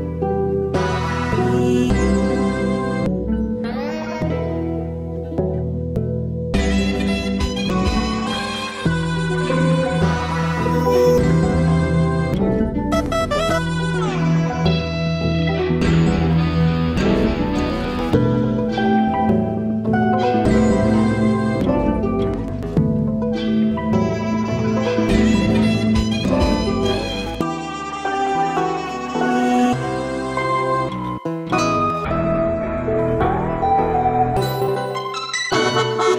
Bye.